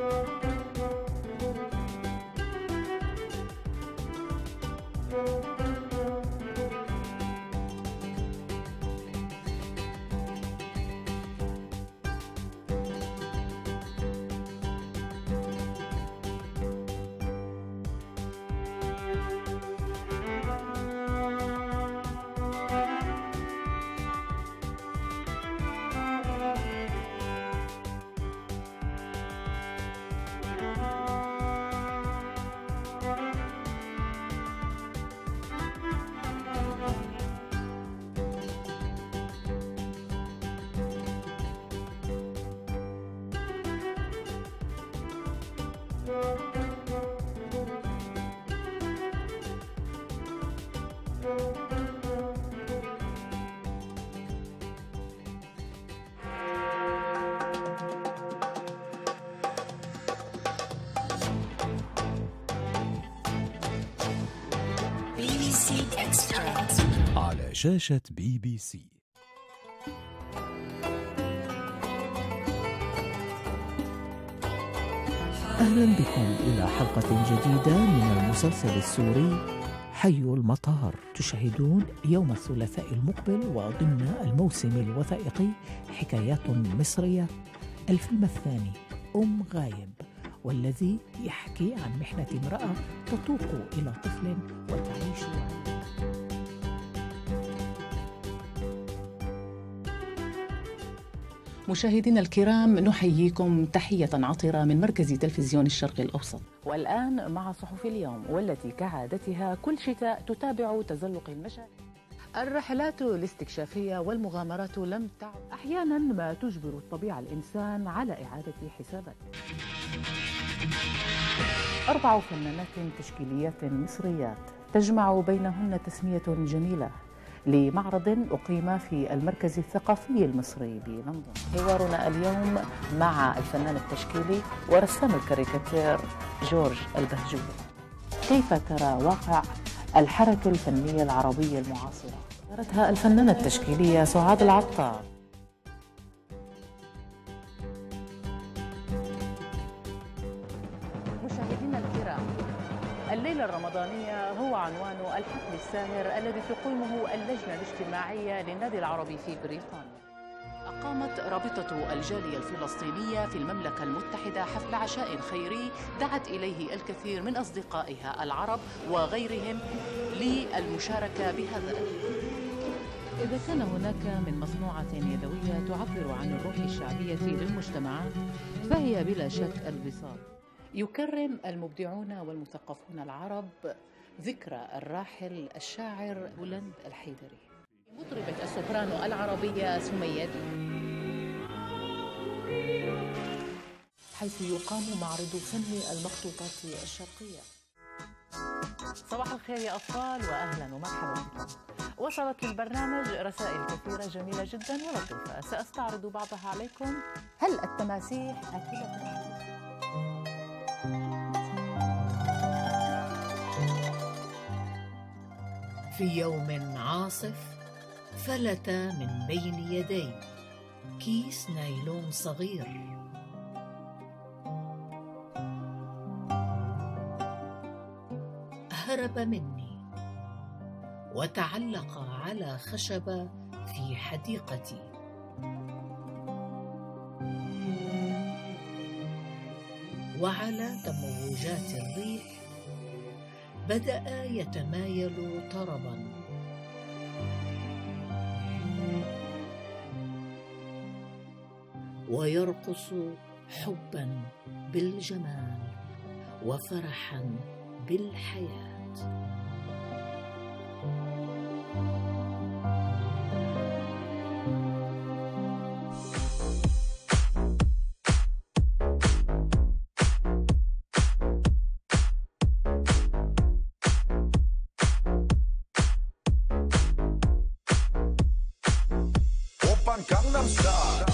بي على شاشة بي بي سي أهلا بكم إلى حلقة جديدة من المسلسل السوري حي المطار. تشاهدون يوم الثلاثاء المقبل وضمن الموسم الوثائقي حكايات مصرية. الفيلم الثاني أم غايب. والذي يحكي عن محنة امرأة تتوق إلى طفل وتعيش مشاهدينا الكرام نحييكم تحية عطرة من مركز تلفزيون الشرق الأوسط. والآن مع صحف اليوم والتي كعادتها كل شتاء تتابع تزلق المشاهد. الرحلات الاستكشافية والمغامرات لم تعد. أحيانا ما تجبر الطبيعة الإنسان على إعادة حسابات أربع فنانات تشكيليات مصريات تجمع بينهن تسمية جميلة لمعرض أقيم في المركز الثقافي المصري بلندن. حوارنا اليوم مع الفنان التشكيلي ورسام الكاريكاتير جورج البهجوري كيف ترى واقع الحركة الفنية العربية المعاصرة؟ الفنانة التشكيلية سعاد العطار. الليلة الرمضانية هو عنوان الحفل الساهر الذي تقيمه اللجنة الاجتماعية للنادي العربي في بريطانيا. أقامت رابطة الجالية الفلسطينية في المملكة المتحدة حفل عشاء خيري دعت إليه الكثير من أصدقائها العرب وغيرهم للمشاركة بهذا إذا كان هناك من مصنوعة يدوية تعبر عن الروح الشعبية للمجتمعات فهي بلا شك البساط يكرم المبدعون والمثقفون العرب ذكرى الراحل الشاعر بلند الحيدري. مطربة السوبرانو العربية سمية. حيث يقام معرض فن المخطوطات الشرقية. صباح الخير يا أطفال وأهلا ومرحبا بكم. وصلت للبرنامج رسائل كثيرة جميلة جدا ولطيفة سأستعرض بعضها عليكم. هل التماسيح أكلة؟ في يوم عاصف فلت من بين يدي كيس نايلون صغير. هرب مني وتعلق على خشبه في حديقتي. وعلى تموجات الريح بدأ يتمايل طربا. ويرقص حبا بالجمال وفرحا بالحياة. Gangnam Style